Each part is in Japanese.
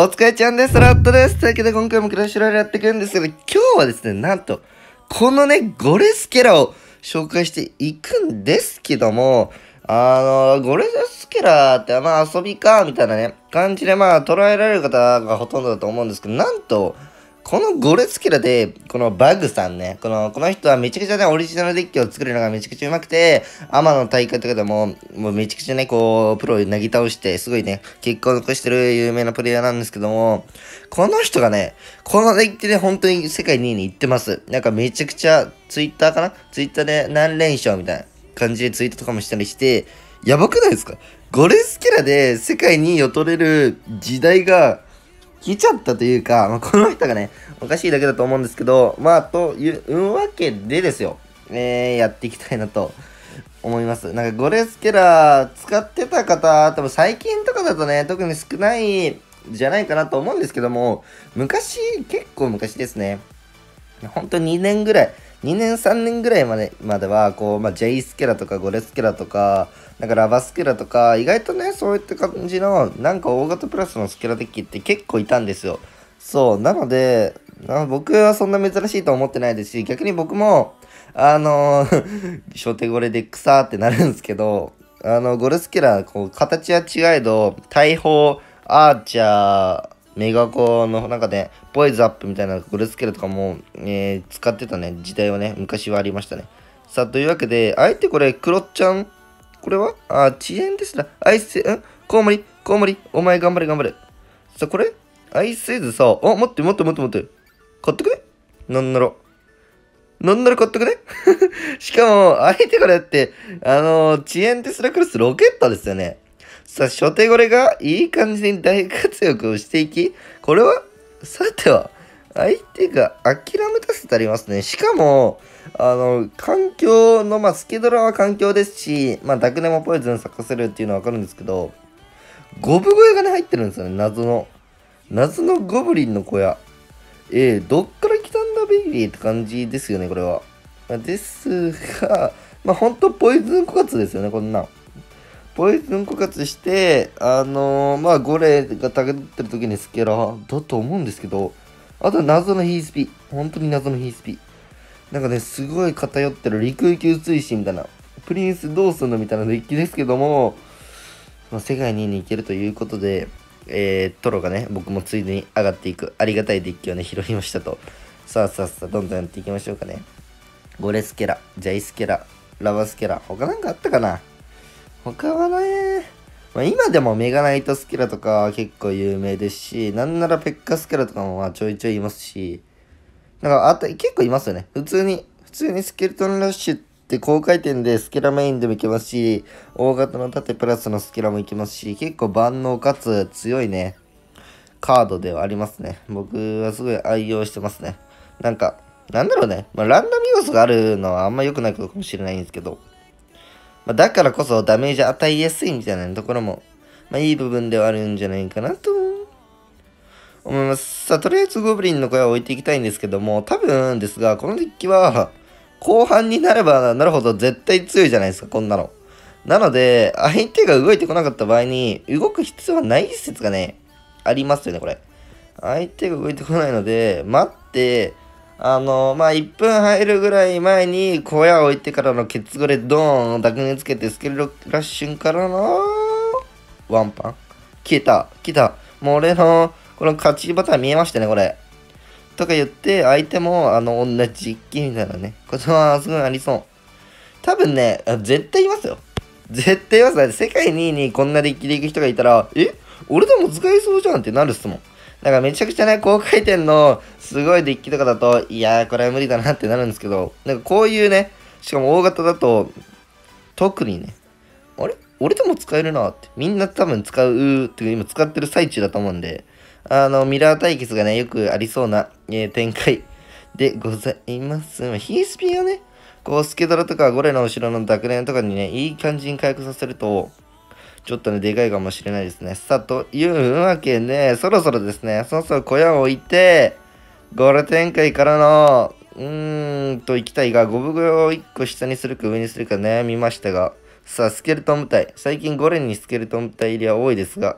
お疲れちゃんです。ラットです。というわけで今回もクラッシュロイヤルやっていくんですけど、今日はですね、なんと、このね、ゴレスケラを紹介していくんですけども、あの、ゴレスケラってまあ遊びか、みたいなね、感じでまあ捉えられる方がほとんどだと思うんですけど、なんと、このゴレスキラで、このバグさんね、この、この人はめちゃくちゃね、オリジナルデッキを作るのがめちゃくちゃ上手くて、アマの大会とかでも、もうめちゃくちゃね、こう、プロをなぎ倒して、すごいね、結果を残してる有名なプレイヤーなんですけども、この人がね、このデッキで本当に世界2位に行ってます。なんかめちゃくちゃ、ツイッターかな？ツイッターで何連勝みたいな感じでツイートとかもしたりして、やばくないですか？ゴレスキラで世界2位を取れる時代が、来ちゃったというか、まあ、この人がね、おかしいだけだと思うんですけど、まあ、というわけでですよ、えー、やっていきたいなと思います。なんか、ゴレスケラー使ってた方、多分最近とかだとね、特に少ないじゃないかなと思うんですけども、昔、結構昔ですね。本当2年ぐらい、2年3年ぐらいまでまでは、こう、まあ、ジェイスケラとかゴレスケラとか、なんかラバスケラとか、意外とね、そういった感じの、なんか大型プラスのスケラデッキって結構いたんですよ。そう、なので、僕はそんな珍しいと思ってないですし、逆に僕も、あのー、初手ゴレで草ってなるんですけど、あの、ゴレスケラ、こう、形は違えど、大砲、アーチャー、メガコの中で、ポイズアップみたいなゴレスケラとかも、えー、使ってたね、時代はね、昔はありましたね。さあ、というわけで、相手これ、クロッちゃんこれは？あ、遅延ですな。アイス、んコウモリコウモリお前頑張れ頑張れ。さあ、これ？アイスエズさ、あ、待って待って待って待って。買ってくれ？なんなら。なんなら買ってくれ？しかも、相手からやって、あのー、遅延テスラクロスロケットですよね。さあ、初手これがいい感じに大活躍をしていき、これは、さては、相手が諦めさせてありますね。しかも、あの、環境の、まあ、スケドラは環境ですし、まあ、ダクネもポイズン咲かせるっていうのはわかるんですけど、ゴブ小屋がね、入ってるんですよね、謎の。謎のゴブリンの小屋。えー、どっから来たんだ、ベイビーって感じですよね、これは。ですが、まあ、ほんとポイズン枯渇ですよね、こんなん。ポイズン枯渇して、あのー、まあ、ゴレがたけってる時にスケラだと思うんですけど、あと謎のヒースピ。本当に謎のヒースピ。なんかね、すごい偏ってる陸球追士みたいな、プリンスどうすんのみたいなデッキですけども、まあ、世界2位に行けるということで、えー、トロがね、僕もついでに上がっていく、ありがたいデッキをね、拾いましたと。さあさあさあ、どんどんやっていきましょうかね。ゴレスケラ、ジャイスケラ、ラバスケラ、他なんかあったかな？他はねまあ、今でもメガナイトスケラとか結構有名ですし、なんならペッカスケラとかもまあちょいちょいいますし、なんかあった、結構いますよね。普通に、普通にスケルトンラッシュって高回転でスケラメインでもいけますし、大型の縦プラスのスケラもいけますし、結構万能かつ強いね、カードではありますね。僕はすごい愛用してますね。なんか、なんだろうね。まあ、ランダム要素があるのはあんま良くないことかもしれないんですけど、まあ、だからこそダメージ与えやすいみたいなところも、まあ、いい部分ではあるんじゃないかなと思います。さあ、とりあえずゴブリンの声は置いていきたいんですけども、多分ですが、このデッキは、後半になればなるほど絶対強いじゃないですか、こんなの。なので、相手が動いてこなかった場合に、動く必要はない説がね、ありますよね、これ。相手が動いてこないので、待って、あの、まあ、1分入るぐらい前に小屋を置いてからのケツゴレドーン、ダクにつけてスケルラッシュンからのワンパン。消えた、来た。もう俺のこの勝ちボターン見えましたね、これ。とか言って、相手もあの同じ実機みたいなね、ことはすごいありそう。多分ね、絶対いますよ。絶対いますね。世界2位にこんなデッキで行く人がいたら、え？俺でも使えそうじゃんってなるっすもん。だかめちゃくちゃね、高回転のすごいデッキとかだと、いやー、これは無理だなってなるんですけど、なんかこういうね、しかも大型だと、特にね、あれ？俺でも使えるなって。みんな多分使う、っていうか今使ってる最中だと思うんで、あの、ミラー対決がね、よくありそうな、えー、展開 でございます。ヒースピーをね、こう、スケドラとかゴレの後ろの濁念とかにね、いい感じに回復させると、ちょっとね、でかいかもしれないですね。さあ、というわけで、そろそろですね、そろそろ小屋を置いて、ゴール展開からの、うーんと行きたいが、ゴブゴを1個下にするか上にするか悩みましたが、さあ、スケルトン部隊。最近ゴレンにスケルトン部隊入りは多いですが、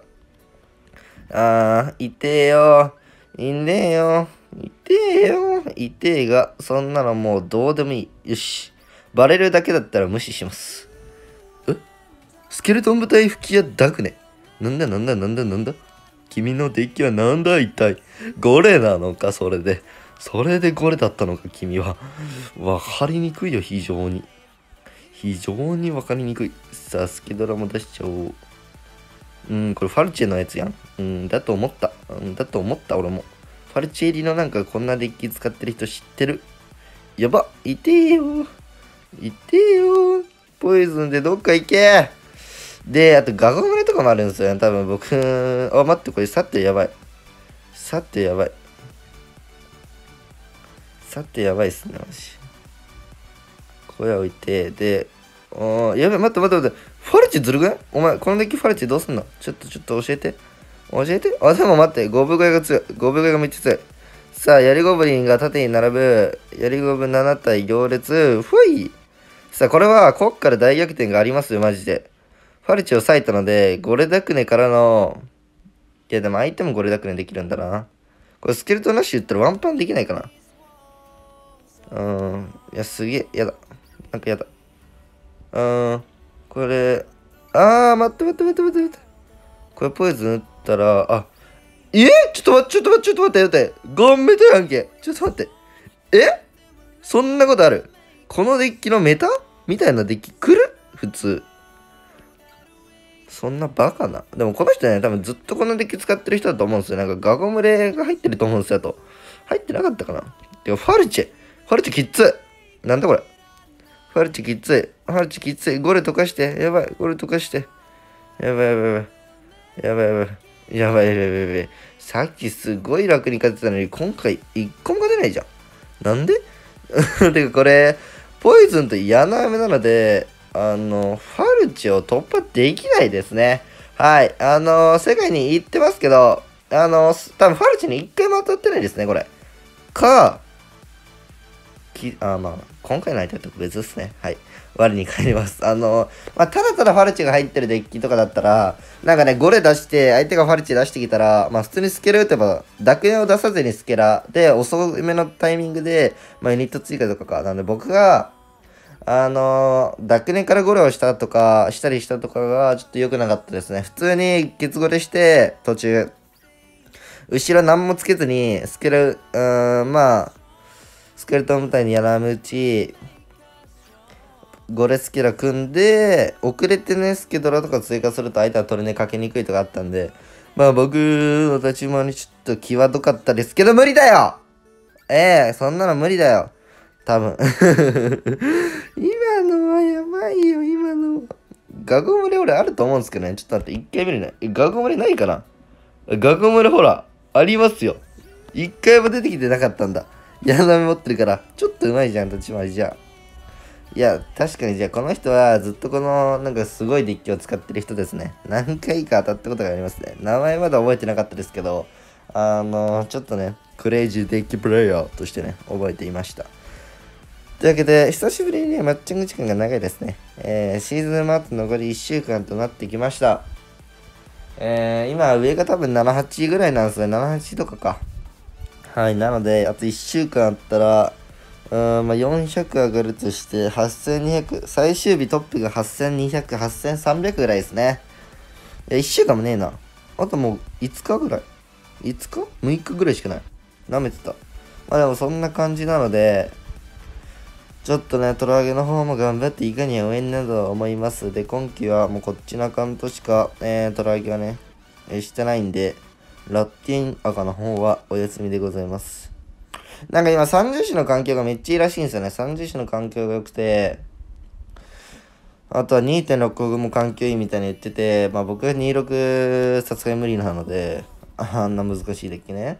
あー、いてえよ。いねえよ。いてえよ。いてえが、そんなのもうどうでもいい。よし。バレるだけだったら無視します。スケルトン部隊吹き矢ダクネ。なんだなんだなんだなんだ？君のデッキはなんだ一体？ゴレなのか、それで。それでゴレだったのか、君は。わかりにくいよ、非常に。非常にわかりにくい。さあ、スケドラも出しちゃおう。うん、これファルチェのやつやん。うん、だと思った。うん、だと思った、俺も。ファルチェ入りのなんかこんなデッキ使ってる人知ってる？やば、いてえよ。いてえよ。ポイズンでどっか行け。で、あとガゴムレとかもあるんですよね。多分僕、あ、待って、これさてやばい。さてやばい。さてやばいっすね、マジ。小屋置いて、で、おーやべ、待って待って待って。ファルチずるくない？お前、このデッキファルチどうすんの？ちょっとちょっと教えて。教えて？あ、でも待って、ゴブガイが強い。ゴブガイがめっちゃ強い。さあ、ヤリゴブリンが縦に並ぶ、ヤリゴブ7体行列、ふいさあ、これは、こっから大逆転がありますよ、マジで。ファルチを割いたので、ゴレダクネからの、いや、でも相手もゴレダクネできるんだな。これスケルトンラッシュ言ったらワンパンできないかな。うーん。いや、すげえ、やだ。なんかやだ。うーん。これ、あー、待って待って待って待って待って。これポイズン打ったら、あ、え？ちょっと待って、ちょっと待って、ちょっと待って、待って。ゴンメタやんけ。ちょっと待って。え？そんなことある？このデッキのメタ？みたいなデッキ来る？普通。そんなバカな。でもこの人ね、多分ずっとこのデッキ使ってる人だと思うんですよ。なんかガゴムレが入ってると思うんですよ。と。入ってなかったかな。てか、ファルチェ。ファルチェきっつい。なんだこれ。ファルチェきっつい。ファルチェきっつい。ゴレ溶かして。やばい。ゴレ溶かして。やばいやばいやばい。やばいやばい。やばいやばいやばいやばい。さっきすごい楽に勝てたのに、今回一個も勝てないじゃん。なんで？てかこれ、ポイズンと矢の雨なので、あの、ファルチを突破できないですね。はい。あの、世界に行ってますけど、あの、多分ファルチに一回も当たってないですね、これ。か、きあまあ、今回の相手は特別ですね。はい。我に帰ります。あの、まあ、ただただファルチが入ってるデッキとかだったら、なんかね、ゴレ出して、相手がファルチ出してきたら、まあ、普通にスケラ打てば、濁点を出さずにスケラで、遅めのタイミングで、まあ、ユニット追加とかか。なんで僕が、あのー、濁点からゴレをしたとか、したりしたとかが、ちょっと良くなかったですね。普通に、ケツゴレして、途中、後ろ何もつけずに、スケル、うーん、まあ、スケルトンみたいにやらむうち、ゴレスキラ組んで、遅れてね、スケドラとか追加すると相手は取りねかけにくいとかあったんで、まあ僕の立ち回りちょっと際どかったですけど無理だよええそんなの無理だよ。多分。今のはやばいよ、今のは。ガゴムレ俺あると思うんですけどね。ちょっと待って、一回見るね。ガゴムレないかな？ガゴムレほら、ありますよ。一回も出てきてなかったんだ。矢の目持ってるから、ちょっとうまいじゃん、立ち回りじゃあ。いや、確かにじゃあこの人はずっとこのなんかすごいデッキを使ってる人ですね。何回か当たったことがありますね。名前まだ覚えてなかったですけど、あの、ちょっとね、クレイジーデッキプレイヤーとしてね、覚えていました。というわけで、久しぶりにね、マッチング時間が長いですね。えー、シーズンマット残り1週間となってきました。えー、今上が多分7、8ぐらいなんですね。7、8とかか。はい、なので、あと1週間あったら、うん、まあ、400上がるとして、8200、最終日トップが8200、8300ぐらいですね。いや、1週間もねえな。あともう5日ぐらい。5日 ?6 日ぐらいしかない。舐めてた。まあでもそんな感じなので、ちょっとね、トラゲの方も頑張っていかには上になると思います。で、今期はもうこっちのアカウントしか、えー、トラゲはね、えーしてないんで、ラッティン赤の方はお休みでございます。なんか今、三重視の環境がめっちゃいいらしいんですよね。三重視の環境が良くて、あとは2.65も環境いいみたいに言ってて、まあ僕は26さすがに無理なので、あんな難しいデッキね。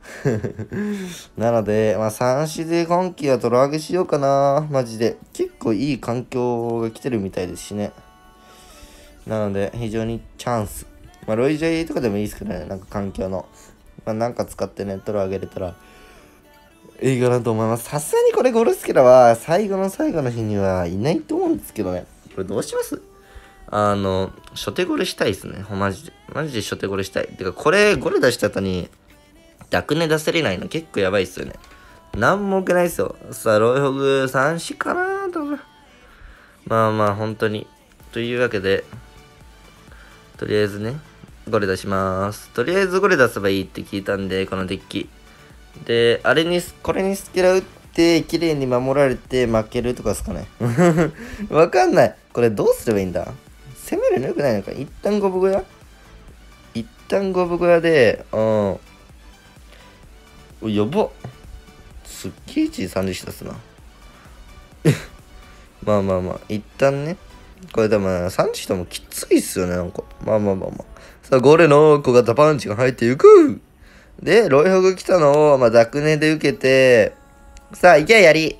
なので、まあ3子で今季はトラ上げしようかな。マジで。結構いい環境が来てるみたいですしね。なので、非常にチャンス。まあロイジャイとかでもいいですけどね。なんか環境の。まあなんか使ってね、トラ上げれたら。いいかなと思います。さすがにこれゴルスケラは最後の最後の日にはいないと思うんですけどね。これどうします？あの、初手ゴレしたいですね。マジで。マジで初手ゴレしたい。てか、これ、ゴレ出した後に、ダクネ出せれないの結構やばいっすよね。なんも置けないっすよ。さあ、ロイホグ3子かな多分。まあまあ、本当に。というわけで、とりあえずね、ゴレ出します。とりあえずゴレ出せばいいって聞いたんで、このデッキ。で、あれに、これにスキラ打って、綺麗に守られて負けるとかですかね。わかんない。これどうすればいいんだ？攻めるのよくないのか？一旦五分小屋？一旦五分小屋で、うん。やばすっげえ1時30時出すな。まあまあまあ、一旦ね。これでも3時ともきついっすよね、なんか。まあまあまあまあ。さあ、ゴレの小型パンチが入っていくで、ロイホグ来たのを、まあ、ザクネで受けて、さあ、いけやり。い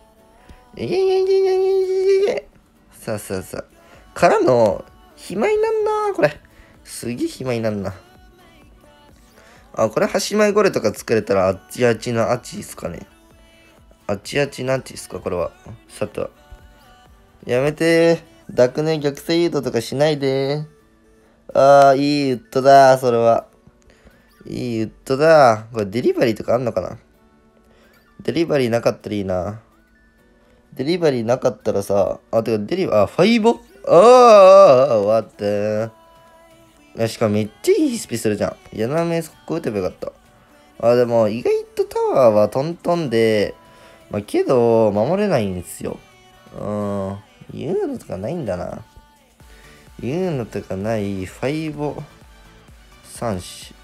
けいけいけいけいけいけさあさあさあ。からの、暇になんなこれ。すげえ暇になんな。あ、これ、端前ゴレとか作れたら、あっちあっちのあっちですかね。あっちあっちなんてですかこれは。さてはやめてダクネ逆セイドとかしないでああ、いいウッドだ、それは。いいウッドだ。これデリバリーとかあんのかな？デリバリーなかったらいいな。デリバリーなかったらさ、あ、てかデリバー、あ、ファイボ？ああ、終わって。やしかもめっちゃいいスピするじゃん。柳目速攻打てばよかった。あ、でも意外とタワーはトントンで、まあ、けど、守れないんですよ。うん。言うのとかないんだな。言うのとかない、ファイボ、三子。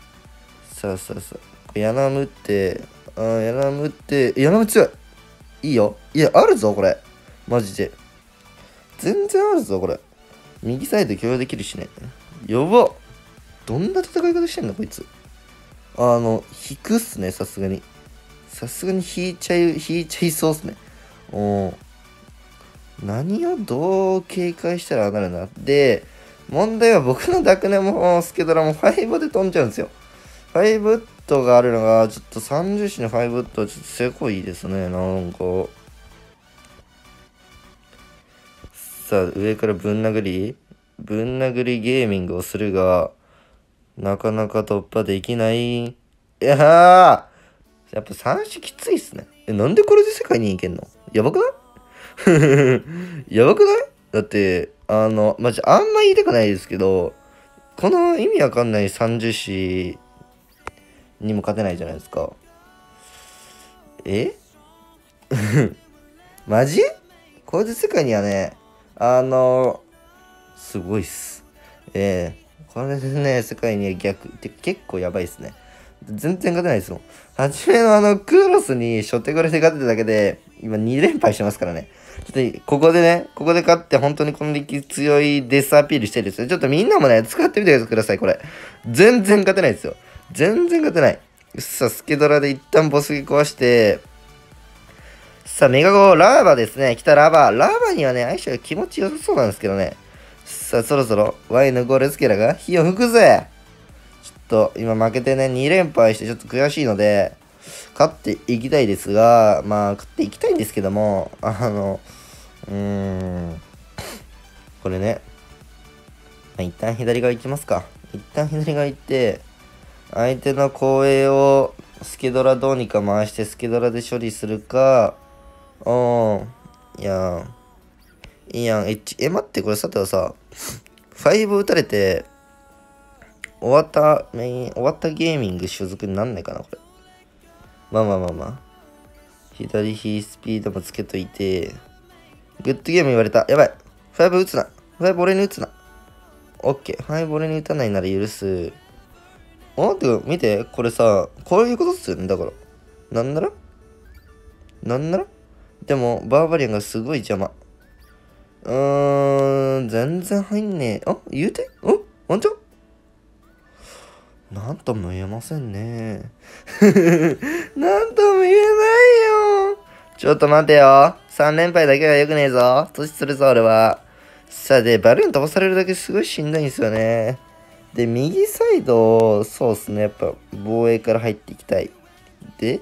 さあさあさあ。ヤナムって、あヤナムって、ヤナム強いいいよ。いや、あるぞ、これ。マジで。全然あるぞ、これ。右サイド共有できるしね。やばどんな戦い方してんの、こいつ。あの、引くっすね、さすがに。さすがに引いちゃい、引いちゃいそうっすね。お何をどう警戒したら当たるんだで、問題は僕のダクネもスケドラも5で飛んじゃうんですよ。5ウッドがあるのが、ちょっと30種の5ウッドはちょっとせこいですね、なんか。さあ、上からぶん殴りぶん殴りゲーミングをするが、なかなか突破できない。いやーやっぱ三種きついっすね。え、なんでこれで世界に行けんの？やばくない？やばくない？だって、あの、まじ、あんま言いたくないですけど、この意味わかんない30種にも勝てないじゃないですか。え？マジ？これで世界にはね、あの、すごいっす。ええー、これでね、世界に逆って結構やばいっすね。全然勝てないですもん。初めのあの、クロスに初手ゴレで勝てただけで、今2連敗してますからね。ちょっと、ここでね、ここで勝って本当にこの力強いデスアピールしてるんですよ。ちょっとみんなもね、使ってみてください、これ。全然勝てないですよ。全然勝てない。さあ、スケドラで一旦ボスギ壊して、さあ、メガゴー、ラーバですね。来たラーバ。ラーバにはね、相性が気持ちよさそうなんですけどね。さあ、そろそろ、Y のゴーレスケラが火を吹くぜちょっと、今負けてね、2連敗してちょっと悔しいので、勝っていきたいですが、まあ、勝っていきたいんですけども、あの、うーん、これね、まあ、一旦左側行きますか。一旦左側行って、相手の後衛をスケドラどうにか回してスケドラで処理するか、おー、いやん。いいやん。え、え、待って、これさてはさ、5打たれて、終わった、メイン、終わったゲーミング所属になんないかな、これ。まあまあまあまあ。左ヒースピードもつけといて、グッドゲーム言われた。やばい。5打つな。5俺に打つな。オッケー。5俺に打たないなら許す。おって、見て。これさ、こういうことっすよね。だから。なんなら？なんなら？でも、バーバリアンがすごい邪魔。うーん、全然入んねえ。あ、言うておあんちゃなんとも言えませんね。なんとも言えないよ。ちょっと待てよ。3連敗だけは良くねえぞ。阻止するぞ、俺は。さあ、で、バルーン飛ばされるだけすごいしんどいんですよね。で、右サイド、そうっすね。やっぱ、防衛から入っていきたい。で、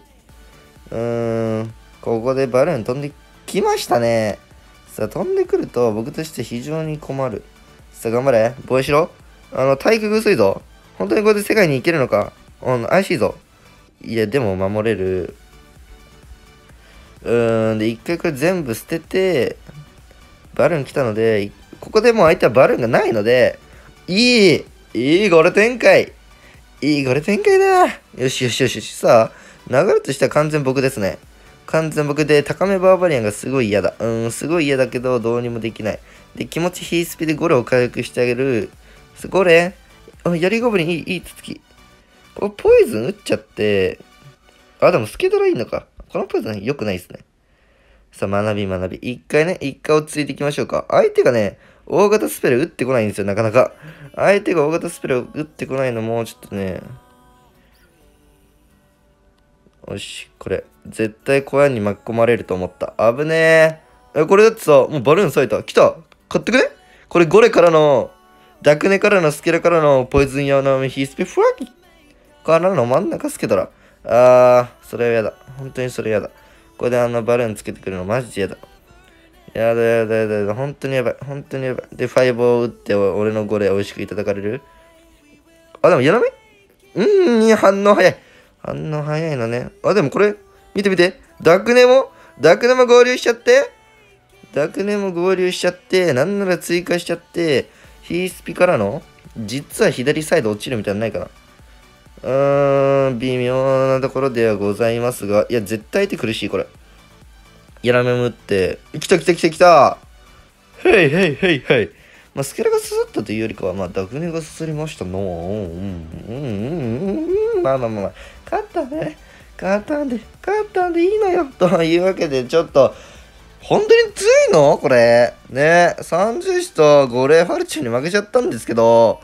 うーん、ここでバルーン飛んできましたね。さあ、飛んでくると僕として非常に困る。さあ、頑張れ。防衛しろ。あの、体育薄いぞ。本当にこれで世界に行けるのか。うん、怪しいぞ。いや、でも守れる。うーん、で、一回これ全部捨てて、バルーン来たので、ここでもう相手はバルーンがないので、いいいいゴール展開いいゴール展開だよしよしよしよし。さあ、流れとしては完全僕ですね。完全僕で、高めバーバリアンがすごい嫌だ。うん、すごい嫌だけど、どうにもできない。で、気持ちヒースピでゴレを回復してあげる。ゴレ？あ、槍ゴブリンいい、いいつつき。これポイズン打っちゃって、あ、でもスケドラいいのか。このポイズン良くないですね。さあ、学び学び。一回ね、一回落ち着いていきましょうか。相手がね、大型スペル打ってこないんですよ、なかなか。相手が大型スペル打ってこないのも、ちょっとね。よし、これ。絶対小屋に巻き込まれると思った。危ねえ。え、これだってさ、もうバルーン咲いた。来た買ってくれ？これゴレからの、ダクネからのスケラからのポイズン用のヒースペフラキからの真ん中スケたら。あー、それは嫌だ。本当にそれ嫌だ。これであのバルーンつけてくるのマジで嫌だ。やだやだやだやだ。本当にやばい。本当にやばい。で、ファイブを打って俺のゴレ美味しくいただかれる？あ、でもやらめうん、反応早い。反応早いのね。あ、でもこれ、見て見て。ダクネも、ダクネも合流しちゃって。ダクネも合流しちゃって、なんなら追加しちゃって、ヒースピからの、実は左サイド落ちるみたいなのないかな。うーん、微妙なところではございますが、いや、絶対手苦しい、これ。やらめむって、来た来た来た来たへいへいへいへい。まあ、スケラが刺さったというよりかは、まあ、ダクネが刺さりましたの。うん、うん、うん、うん、まあまあまあまあ、勝ったね。勝ったんで、勝ったんでいいのよ。というわけで、ちょっと、本当に強いの？これ。ね。30子とゴレファルチュに負けちゃったんですけど、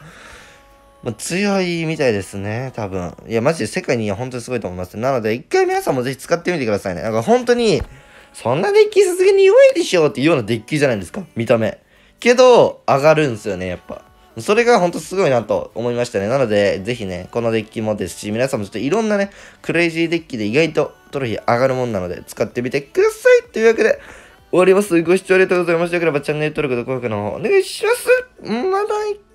まあ、強いみたいですね、多分。いや、マジで世界には本当にすごいと思います。なので、一回皆さんもぜひ使ってみてくださいね。なんか本当に、そんなデッキさすがに弱いでしょっていうようなデッキじゃないですか、見た目。けど、上がるんですよね、やっぱ。それが本当すごいなと思いましたね。なので、ぜひね、このデッキもですし、皆さんもちょっといろんなね、クレイジーデッキで意外とトロフィー上がるもんなので、使ってみてくださいというわけで、終わります。ご視聴ありがとうございました。よければチャンネル登録と高評価の方お願いします。また